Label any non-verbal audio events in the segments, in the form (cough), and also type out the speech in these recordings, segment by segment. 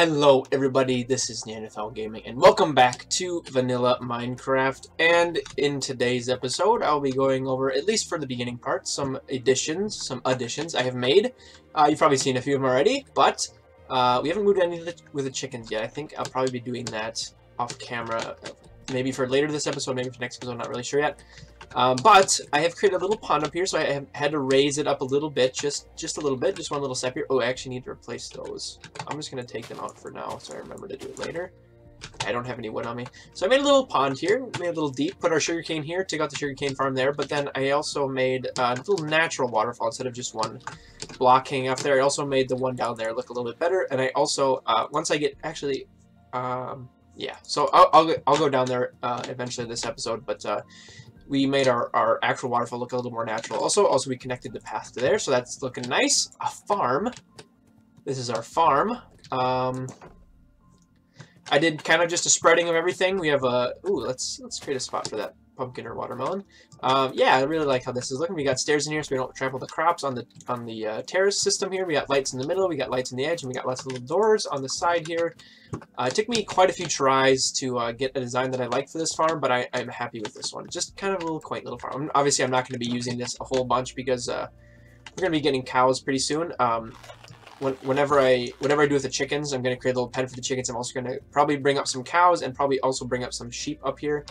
Hello everybody, this is Neanderthal Gaming and welcome back to Vanilla Minecraft and in today's episode I'll be going over, at least for the beginning part, some additions, some additions I have made. Uh, you've probably seen a few of them already, but uh, we haven't moved any with the chickens yet. I think I'll probably be doing that off camera, maybe for later this episode, maybe for next episode, I'm not really sure yet. Um, but I have created a little pond up here, so I had to raise it up a little bit, just just a little bit, just one little step here. Oh, I actually need to replace those. I'm just going to take them out for now, so I remember to do it later. I don't have any wood on me. So I made a little pond here, made a little deep, put our sugarcane here, take out the sugarcane farm there, but then I also made a little natural waterfall instead of just one block hanging up there. I also made the one down there look a little bit better, and I also, uh, once I get, actually, um, yeah, so I'll, I'll, I'll go down there uh, eventually this episode, but uh, we made our, our actual waterfall look a little more natural. Also, also we connected the path to there, so that's looking nice. A farm. This is our farm. Um, I did kind of just a spreading of everything. We have a ooh, let's let's create a spot for that pumpkin or watermelon. Um, yeah, I really like how this is looking. We got stairs in here so we don't trample the crops on the on the uh, terrace system here. We got lights in the middle, we got lights in the edge, and we got lots of little doors on the side here. Uh, it took me quite a few tries to uh, get a design that I like for this farm, but I, am happy with this one. Just kind of a little quaint little farm. Obviously, I'm not going to be using this a whole bunch because uh, we're going to be getting cows pretty soon. Um, whenever I whatever I do with the chickens, I'm going to create a little pen for the chickens. I'm also going to probably bring up some cows and probably also bring up some sheep up here.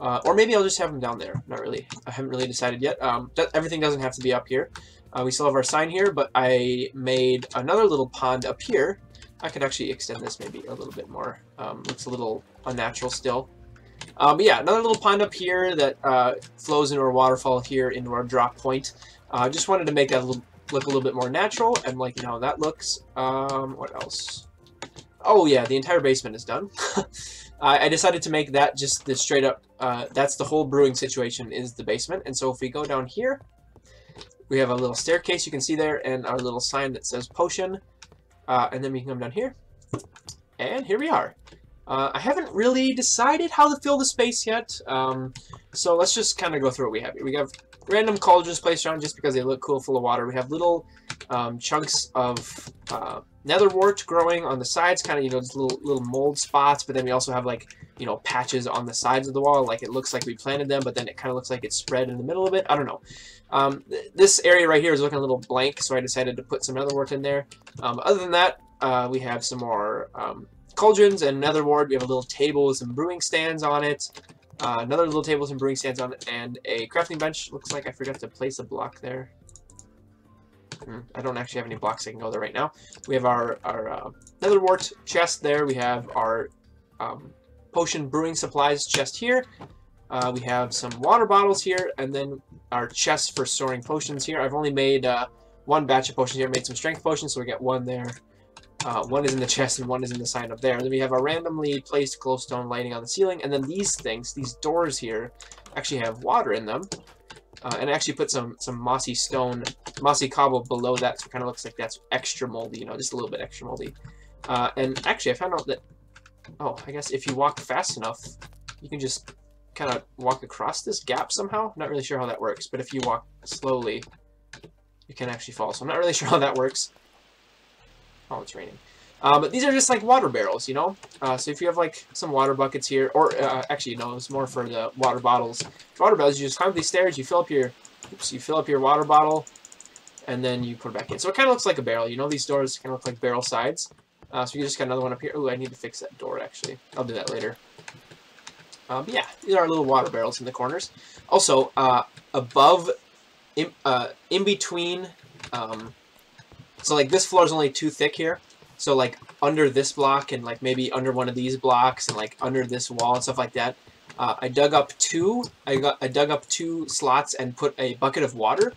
Uh, or maybe I'll just have them down there. Not really. I haven't really decided yet. Um, everything doesn't have to be up here. Uh, we still have our sign here, but I made another little pond up here. I could actually extend this maybe a little bit more. Um, looks a little unnatural still. Um, but yeah, another little pond up here that uh, flows into our waterfall here into our drop point. I uh, just wanted to make that look a little bit more natural and like how that looks. Um, what else? Oh yeah, the entire basement is done. (laughs) I decided to make that just the straight up, uh, that's the whole brewing situation is the basement. And so if we go down here, we have a little staircase you can see there and our little sign that says potion. Uh, and then we can come down here. And here we are. Uh, I haven't really decided how to fill the space yet. Um, so let's just kind of go through what we have here. We have random cauldrons placed around just because they look cool full of water. We have little um, chunks of uh, nether wart growing on the sides, kind of, you know, just little, little mold spots, but then we also have, like, you know, patches on the sides of the wall, like it looks like we planted them, but then it kind of looks like it's spread in the middle of it. I don't know. Um, th this area right here is looking a little blank, so I decided to put some nether wart in there. Um, other than that, uh, we have some more um, cauldrons and nether wart. We have a little table with some brewing stands on it. Uh, another little table with some brewing stands on it, and a crafting bench. Looks like I forgot to place a block there. I don't actually have any blocks I can go there right now. We have our, our uh, nether wart chest there. We have our um, potion brewing supplies chest here. Uh, we have some water bottles here, and then our chest for storing potions here. I've only made uh, one batch of potions here. I made some strength potions, so we get one there. Uh, one is in the chest and one is in the sign up there. Then we have our randomly placed glowstone lighting on the ceiling. And then these things, these doors here, actually have water in them. Uh, and I actually put some some mossy stone, mossy cobble below that, so it kind of looks like that's extra moldy, you know, just a little bit extra moldy. Uh, and actually, I found out that, oh, I guess if you walk fast enough, you can just kind of walk across this gap somehow. Not really sure how that works, but if you walk slowly, you can actually fall. So I'm not really (laughs) sure how that works. Oh, it's raining. Uh, but these are just like water barrels, you know? Uh, so if you have like some water buckets here, or uh, actually no, it's more for the water bottles. Water bottles, you just climb these stairs, you fill up your, oops, you fill up your water bottle, and then you put it back in. So it kind of looks like a barrel, you know? These doors kind of look like barrel sides. Uh, so you just got another one up here. Oh, I need to fix that door actually. I'll do that later. Uh, but yeah, these are little water barrels in the corners. Also, above, in, in between, um, so like this floor is only too thick here. So like under this block and like maybe under one of these blocks and like under this wall and stuff like that, uh, I dug up two. I got I dug up two slots and put a bucket of water,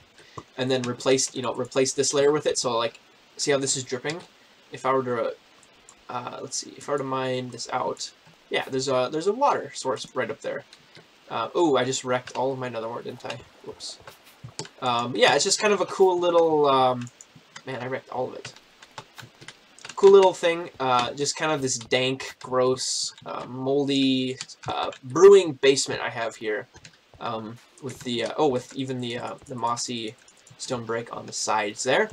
and then replaced you know replaced this layer with it. So like, see how this is dripping? If I were to, uh, let's see, if I were to mine this out, yeah, there's a there's a water source right up there. Uh, oh, I just wrecked all of my nether wart, didn't I? Whoops. Um, yeah, it's just kind of a cool little. Um, man, I wrecked all of it cool little thing. Uh, just kind of this dank, gross, uh, moldy uh, brewing basement I have here. Um, with the uh, oh, with even the uh, the mossy stone brick on the sides there.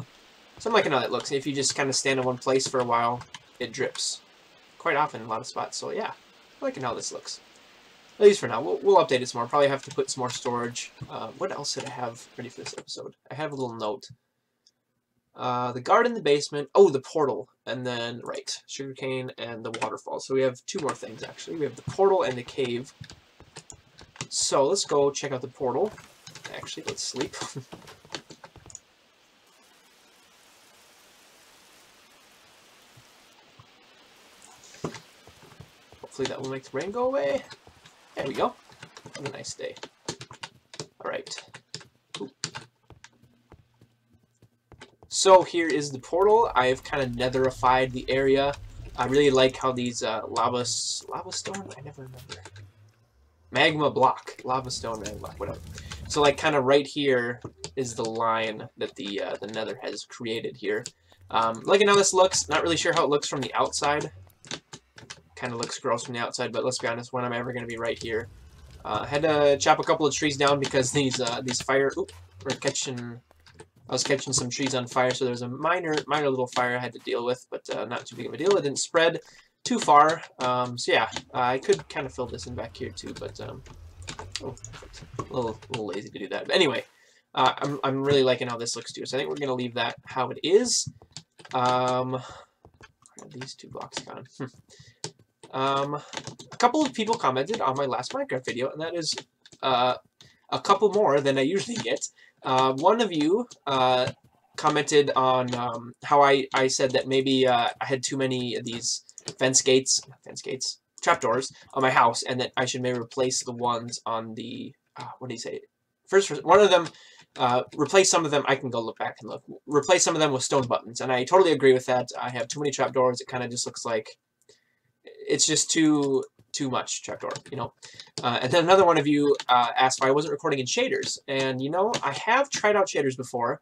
So I'm liking how that looks. And if you just kind of stand in one place for a while, it drips quite often in a lot of spots. So yeah, I'm liking how this looks. At least for now. We'll, we'll update it some more. Probably have to put some more storage. Uh, what else did I have ready for this episode? I have a little note. Uh, the garden, the basement. Oh, the portal. And then, right, sugarcane and the waterfall. So we have two more things, actually. We have the portal and the cave. So let's go check out the portal. Actually, let's sleep. (laughs) Hopefully that will make the rain go away. There we go. Have a nice day. Alright. So here is the portal. I've kind of netherified the area. I really like how these uh, lava, lava stone? I never remember. Magma block. Lava stone, magma block, whatever. So like kind of right here is the line that the uh, the nether has created here. Um, liking how this looks. Not really sure how it looks from the outside. Kind of looks gross from the outside, but let's be honest, when I'm ever going to be right here. Uh, had to chop a couple of trees down because these uh, these fire... Oop, we're catching... I was catching some trees on fire, so there's a minor minor little fire I had to deal with, but uh, not too big of a deal. It didn't spread too far. Um, so yeah, I could kind of fill this in back here too, but um, oh, a little, a little lazy to do that. But anyway, uh, I'm, I'm really liking how this looks too, so I think we're going to leave that how it is. Um, these two blocks gone? Um, a couple of people commented on my last Minecraft video, and that is uh, a couple more than I usually get. Uh, one of you uh, commented on um, how I, I said that maybe uh, I had too many of these fence gates, fence gates, trapdoors on my house, and that I should maybe replace the ones on the, uh, what do you say? First, one of them, uh, replace some of them, I can go look back and look, replace some of them with stone buttons, and I totally agree with that. I have too many trapdoors, it kind of just looks like it's just too too much trapdoor, you know. Uh, and then another one of you uh, asked why I wasn't recording in shaders, and you know I have tried out shaders before,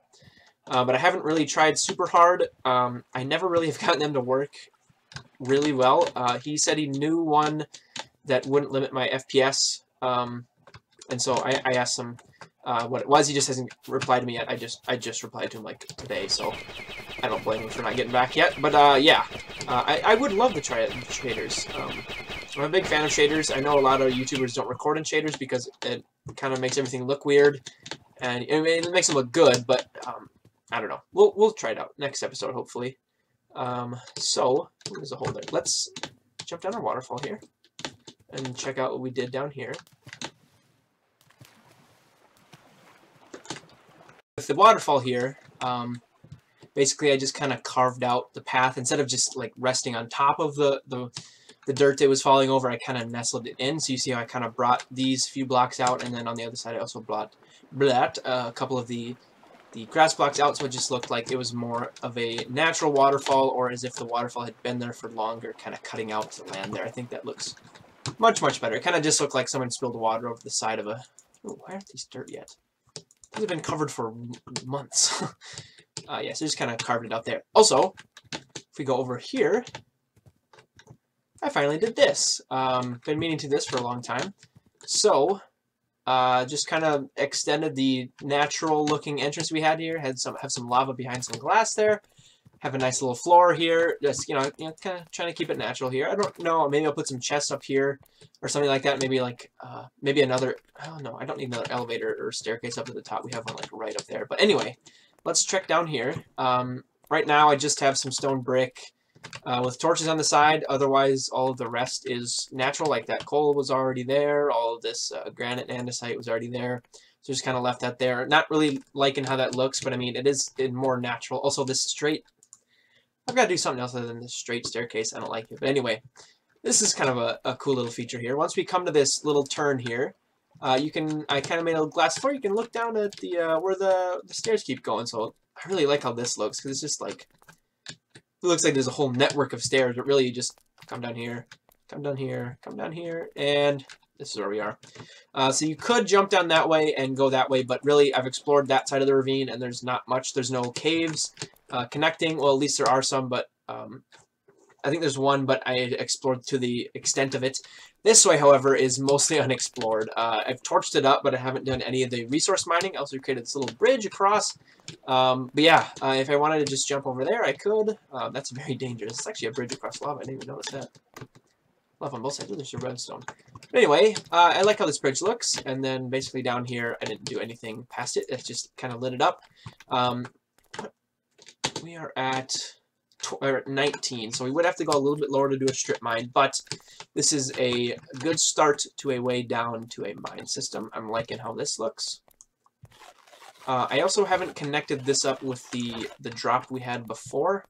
uh, but I haven't really tried super hard. Um, I never really have (laughs) gotten them to work really well. Uh, he said he knew one that wouldn't limit my FPS, um, and so I, I asked him uh, what it was. He just hasn't replied to me yet. I just I just replied to him like today, so I don't blame him for not getting back yet. But uh, yeah, I, I would love to try it in shaders. Um, I'm a big fan of shaders. I know a lot of YouTubers don't record in shaders because it kind of makes everything look weird, and it makes them look good. But um, I don't know. We'll we'll try it out next episode hopefully. Um, so there's a hole there. Let's jump down our waterfall here and check out what we did down here. With the waterfall here, um, basically I just kind of carved out the path. Instead of just like resting on top of the, the, the dirt that was falling over, I kind of nestled it in. So you see how I kind of brought these few blocks out, and then on the other side I also brought, uh, a couple of the the grass blocks out so it just looked like it was more of a natural waterfall or as if the waterfall had been there for longer, kind of cutting out the land there. I think that looks much, much better. It kind of just looked like someone spilled water over the side of a... Ooh, why aren't these dirt yet? These have been covered for months. (laughs) uh, yeah, so just kind of carved it out there. Also, if we go over here, I finally did this. Um, been meaning to this for a long time. So, uh, just kind of extended the natural looking entrance we had here. Had some have some lava behind some glass there. Have a nice little floor here. Just you know, you know, kind of trying to keep it natural here. I don't know. Maybe I'll put some chests up here or something like that. Maybe like uh, maybe another. Oh no, I don't need another elevator or staircase up at the top. We have one like right up there. But anyway, let's check down here. Um, right now, I just have some stone brick. Uh, with torches on the side. Otherwise, all of the rest is natural, like that coal was already there. All of this uh, granite andesite was already there. So just kind of left that there. Not really liking how that looks, but I mean, it is in more natural. Also, this straight I've got to do something else other than this straight staircase. I don't like it. But anyway, this is kind of a, a cool little feature here. Once we come to this little turn here, uh, you can, I kind of made a glass floor. You can look down at the, uh, where the, the stairs keep going. So I really like how this looks because it's just like, it looks like there's a whole network of stairs, but really you just come down here, come down here, come down here, and this is where we are. Uh, so you could jump down that way and go that way, but really I've explored that side of the ravine and there's not much. There's no caves uh, connecting. Well, at least there are some, but um, I think there's one, but I explored to the extent of it. This way, however, is mostly (laughs) unexplored. Uh, I've torched it up, but I haven't done any of the resource mining. I also created this little bridge across. Um, but yeah, uh, if I wanted to just jump over there, I could. Uh, that's very dangerous. It's actually a bridge across lava. I didn't even notice that. Lava on both sides. Ooh, there's a redstone. But anyway, uh, I like how this bridge looks. And then basically down here, I didn't do anything past it. It just kind of lit it up. Um, we are at 19, so we would have to go a little bit lower to do a strip mine, but this is a good start to a way down to a mine system. I'm liking how this looks. Uh, I also haven't connected this up with the, the drop we had before.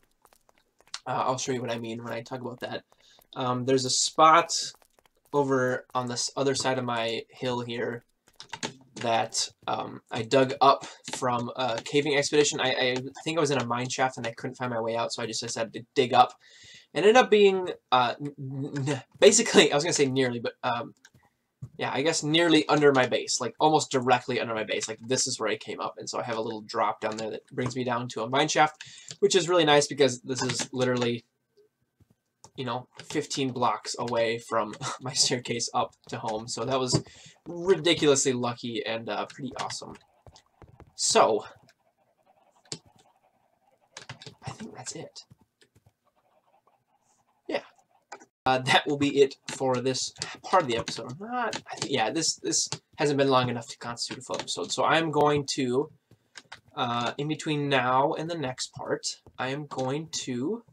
Uh, I'll show you what I mean when I talk about that. Um, there's a spot over on this other side of my hill here that um, I dug up from a caving expedition. I, I, think I was in a mine shaft and I couldn't find my way out, so I just decided to dig up. And ended up being, uh, basically, I was going to say nearly, but um, yeah, I guess nearly under my base, like almost directly under my base. Like this is where I came up, and so I have a little drop down there that brings me down to a mine shaft, which is really nice because this is literally you know, 15 blocks away from (laughs) my staircase up to home. So that was ridiculously lucky and uh, pretty awesome. So, I think that's it. Yeah. Uh, that will be it for this part of the episode. I'm Not, yeah, this this hasn't been long enough to constitute a full episode. So I'm going to, uh, in between now and the next part, I am going to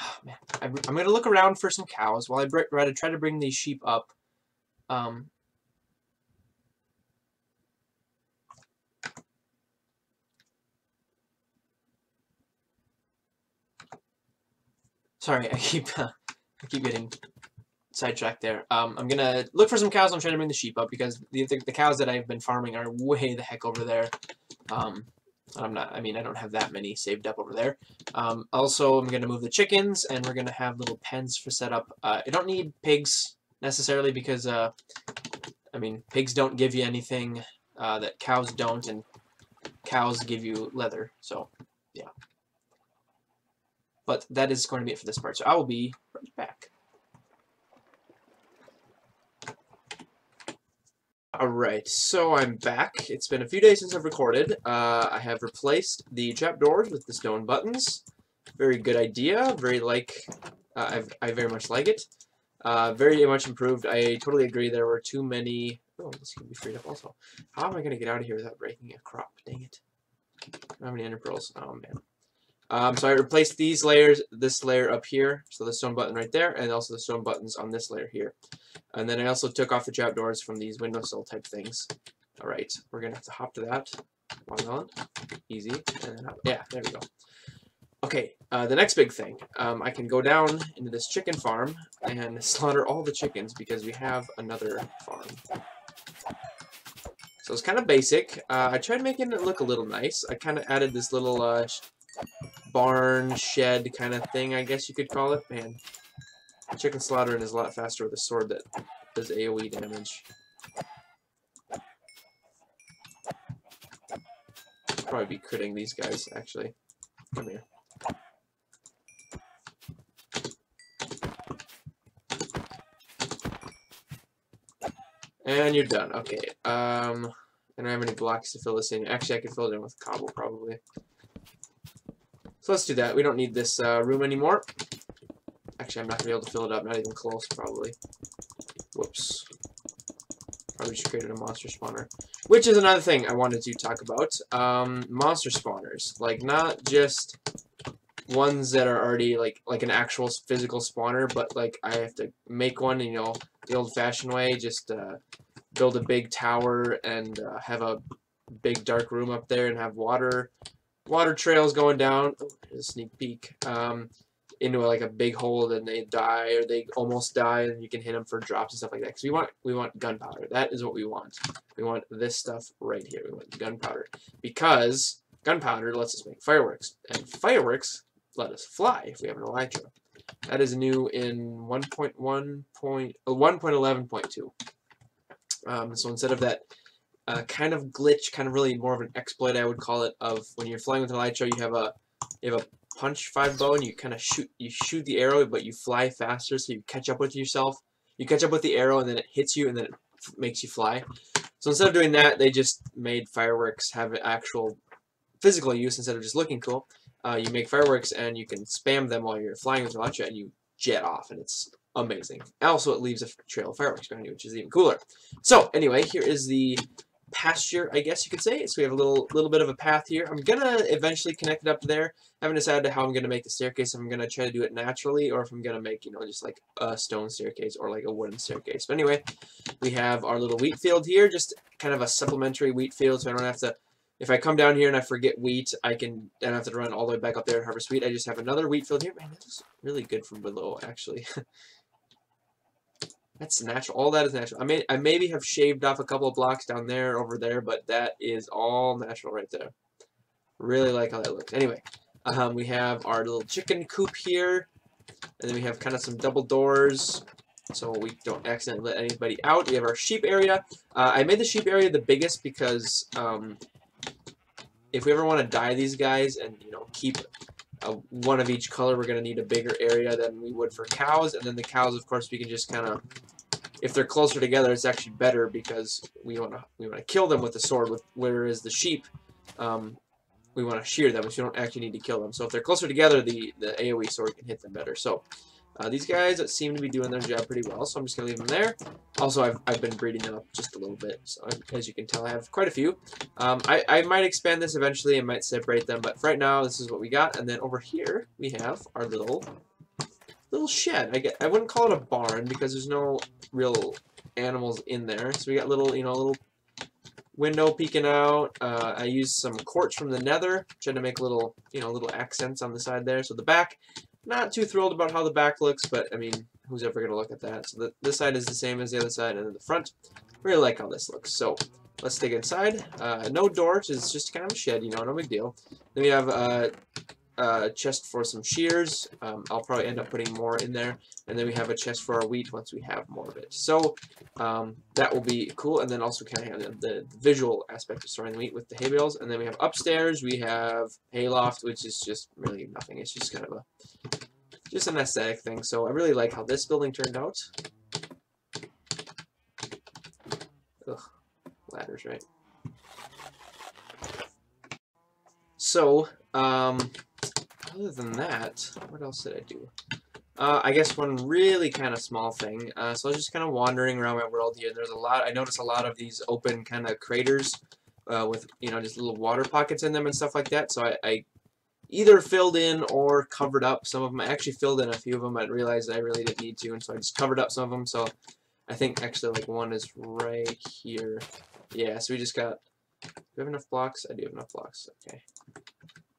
oh, man, I, am going to look around for some cows while I try to try to bring these sheep up. Um, sorry, (laughs) I keep uh, I keep getting sidetracked there. Um, I'm gonna look for some cows. I'm trying to bring the sheep up because the, the, the cows that I've been farming are way the heck over there. Um, I'm not, I mean, I don't have that many saved up over there. Um, also, I'm going to move the chickens, and we're going to have little pens for setup. Uh, I don't need pigs, necessarily, because, uh, I mean, pigs don't give you anything uh, that cows don't, and cows give you leather, so, yeah. But that is going to be it for this part, so I will be right back. Alright, so I'm back. It's been a few days since I've recorded. Uh, I have replaced the trapdoors with the stone buttons. Very good idea. Very like, uh, i very much like it. Uh, very much improved. I totally agree there were too many... Oh, this can be freed up also. How am I going to get out of here without breaking a crop? Dang it. How many ender pearls? Oh, man. Um, so I replaced these layers, this layer up here, so the stone button right there, and also the stone buttons on this layer here. And then I also took off the trapdoors from these windowsill type things. Alright, we're going to have to hop to that. on Easy. And then yeah, there we go. Okay, uh, the next big thing. Um, I can go down into this chicken farm and (laughs) slaughter all the chickens because we have another farm. So it's kind of basic. Uh, I tried making it look a little nice. I kind of added this little uh, barn shed kind of thing, I guess you could call it. Man, chicken slaughtering is a lot faster with a sword that does AoE damage. Probably be critting these guys, actually. Come here. And you're done. Okay. Um, I don't have any blocks to fill this in. Actually, I could fill it in with cobble, probably. So let's do that. We don't need this uh, room anymore. Actually, I'm not going to be able to fill it up. Not even close, probably. Whoops. Probably just created a monster spawner. Which is another thing I wanted to talk about. Um, monster spawners. Like, not just ones that are already, like, like an actual physical spawner, but, like, I have to make one, you know, the old-fashioned way. Just uh, build a big tower and uh, have a big dark room up there and have water water trails going down. Oh, a sneak peek. Um, into like a big hole, then they die or they almost die, and you can hit them for drops and stuff like that. Because we want we want gunpowder. That is what we want. We want this stuff right here. We want gunpowder because gunpowder lets us make fireworks, and fireworks let us fly if we have an elytra. That is new in 1.1 uh, 1.11.2. Um, so instead of that uh, kind of glitch, kind of really more of an exploit, I would call it, of when you're flying with an elytra, you have a you have a punch five bow and you kind of shoot you shoot the arrow, but you fly faster, so you catch up with yourself. You catch up with the arrow, and then it hits you, and then it makes you fly. So instead of doing that, they just made fireworks have actual physical use instead of just looking cool. Uh, you make fireworks, and you can spam them while you're flying with your launcher, and you jet off, and it's amazing. Also, it leaves a trail of fireworks behind you, which is even cooler. So, anyway, here is the pasture, I guess you could say. So we have a little little bit of a path here. I'm gonna eventually connect it up to there. I haven't decided how I'm gonna make the staircase. If I'm gonna try to do it naturally, or if I'm gonna make you know just like a stone staircase or like a wooden staircase. But anyway, we have our little wheat field here, just kind of a supplementary wheat field, so I don't have to. If I come down here and I forget wheat, I can I don't have to run all the way back up there and harvest wheat. I just have another wheat field here. Man, that's really good from below, actually. (laughs) That's natural. All that is natural. I may I maybe have shaved off a couple of blocks down there, over there, but that is all natural right there. Really like how that looks. Anyway, um, we have our little chicken coop here, and then we have kind of some double doors, so we don't accidentally let anybody out. We have our sheep area. Uh, I made the sheep area the biggest because um, if we ever want to dye these guys and you know keep uh, one of each color, we're going to need a bigger area than we would for cows. And then the cows, of course, we can just kind of, if they're closer together, it's actually better because we want to we want to kill them with the sword. With whereas the sheep, um, we want to shear them, so you don't actually need to kill them. So if they're closer together, the the AOE sword can hit them better. So uh, these guys seem to be doing their job pretty well, so I'm just going to leave them there. Also, I've, I've been breeding them up just a little bit, so as you can tell, I have quite a few. Um, I, I might expand this eventually and might separate them, but right now, this is what we got. And then over here, we have our little little shed. I, get, I wouldn't call it a barn because there's no real animals in there. So we got little, you know, little window peeking out. Uh, I used some quartz from the nether, trying to make little, you know, little accents on the side there. So the back not too thrilled about how the back looks, but I mean, who's ever going to look at that? So the, this side is the same as the other side, and then the front, really like how this looks. So let's take inside. Uh, no doors, it's just kind of a shed, you know, no big deal. Then we have uh, a chest for some shears. Um, I'll probably end up putting more in there. And then we have a chest for our wheat once we have more of it. So um, that will be cool. And then also kind of have the, the, visual aspect of storing the wheat with the hay bales. And then we have upstairs, we have hayloft, which is just really nothing. It's just kind of a just an aesthetic thing. So I really like how this building turned out. Ugh, ladders, right? So, um, other than that, what else did I do? Uh, I guess one really kind of small thing. Uh, so I was just kind of wandering around my world here. There's a lot. I noticed a lot of these open kind of craters uh, with you know just little water pockets in them and stuff like that. So I, I, either filled in or covered up some of them. I actually filled in a few of them. I realized I really didn't need to, and so I just covered up some of them. So I think actually like one is right here. Yeah. So we just got. Do we have enough blocks? I do have enough blocks. Okay.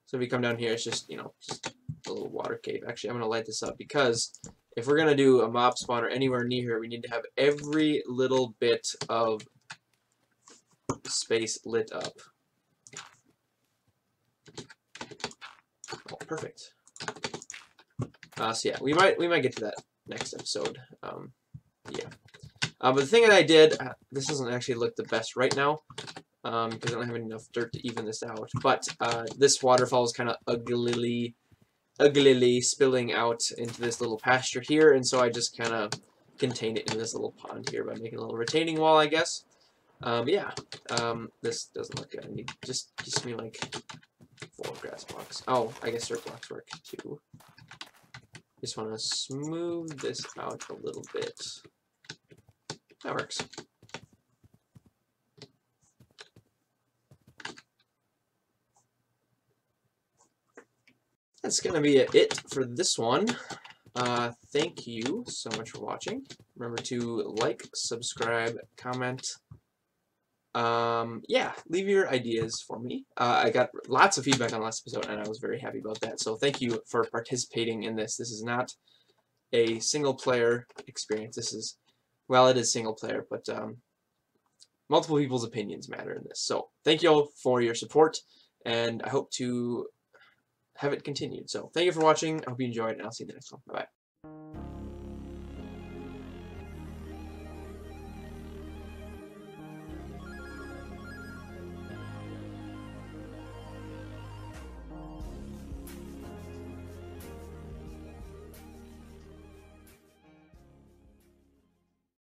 So if we come down here, it's just, you know, just a little water cave. Actually, I'm going to light this up because if we're going to do a mob spawner anywhere near here, we need to have every little bit of space lit up. Oh, perfect. Uh, so yeah, we might we might get to that next episode. Um, yeah. Uh, but the thing that I did, uh, this doesn't actually look the best right now, um, because I don't have enough dirt to even this out. But uh, this waterfall is kind of uglily, uglily spilling out into this little pasture here, and so I just kind of contained it in this little pond here by making a little retaining wall, I guess. Um, yeah, um, this doesn't look good. I need just just me like four grass blocks. Oh, I guess dirt blocks work too. Just want to smooth this out a little bit. That works. That's going to be it for this one. Uh, thank you so much for watching. Remember to like, subscribe, comment. Um, yeah, leave your ideas for me. Uh, I got lots of feedback on last episode, and I was very happy about that. So thank you for participating in this. This is not a single-player experience. This is, well, it is single-player, but um, multiple people's opinions matter in this. So thank you all for your support, and I hope to have it continued. So thank you for watching. I hope you enjoyed, and I'll see you in the next one. Bye-bye.